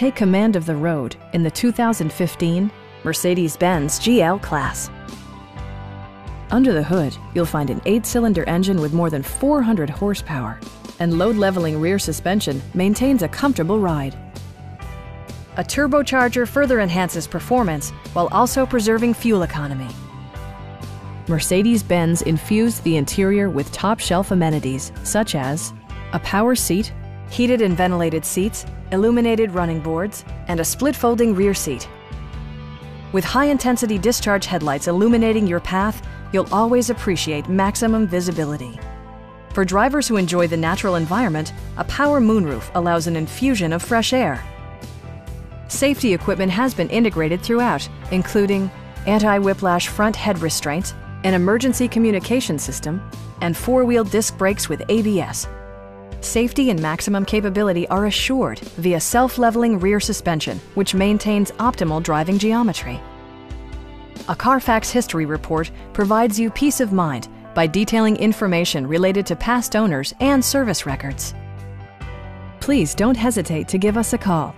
take command of the road in the 2015 Mercedes-Benz GL Class. Under the hood, you'll find an eight-cylinder engine with more than 400 horsepower, and load-leveling rear suspension maintains a comfortable ride. A turbocharger further enhances performance while also preserving fuel economy. Mercedes-Benz infused the interior with top-shelf amenities such as a power seat, heated and ventilated seats, illuminated running boards, and a split-folding rear seat. With high-intensity discharge headlights illuminating your path, you'll always appreciate maximum visibility. For drivers who enjoy the natural environment, a power moonroof allows an infusion of fresh air. Safety equipment has been integrated throughout, including anti-whiplash front head restraints, an emergency communication system, and four-wheel disc brakes with ABS. Safety and maximum capability are assured via self-leveling rear suspension, which maintains optimal driving geometry. A Carfax history report provides you peace of mind by detailing information related to past owners and service records. Please don't hesitate to give us a call